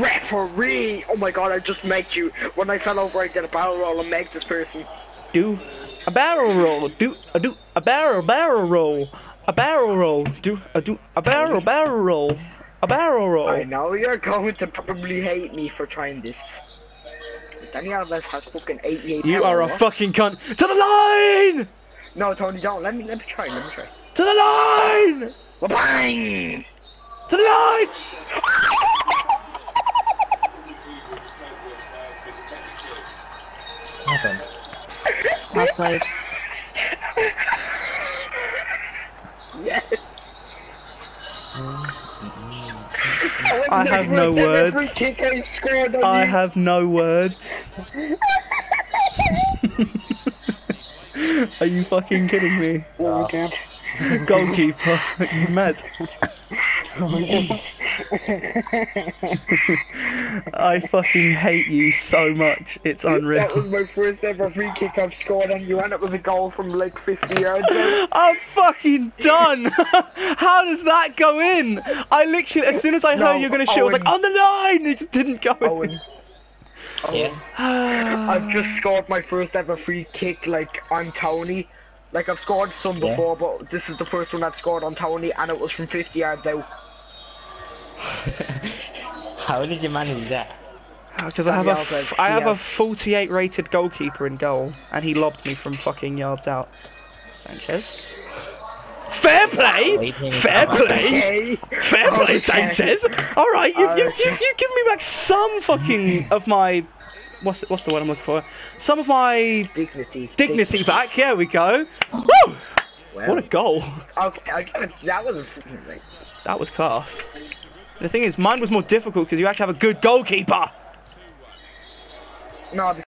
real. Oh my god, I just met you. When I fell over, I did a barrel roll and met this person. Do a barrel roll. Do a do a barrel barrel roll. A barrel roll. Do a do a barrel barrel roll. A barrel roll. I know you're going to probably hate me for trying this. Daniel Alves has fucking 88 You are a fucking cunt. To the line! No, Tony, don't. Let me let me try. Let me try. To the line! Bang! To the line! Nothing. Outside. Yes. I have no words. I scored on I you. have no words. Are you fucking kidding me? Oh my god. Goalkeeper, you mad? I fucking hate you so much. It's unreal. That was my first ever free kick I've scored and you, and up with a goal from like 50 yards out. I'm fucking done. How does that go in? I literally, as soon as I heard No, you're gonna shoot, I was like, on the line. It just didn't go Owen. in. Yeah. I've just scored my first ever free kick, like, on Tony. Like, I've scored some Yeah. before, but this is the first one I've scored on Tony, and it was from 50 yards out. How did you manage that? Uh, because I have a, Daniel f- Alves, I have a 48 rated goalkeeper in goal, and he lobbed me from fucking yards out. Sanchez. Fair play. Fair play. Fair play, Okay. Sanchez. All right, you, you, you, you give me back some fucking of my what's what's the word I'm looking for? Some of my Dignity. dignity back. Here we go. Woo! Well, What a goal. Okay, it, that was That was class. The thing is, mine was more difficult because you actually have a good goalkeeper. no,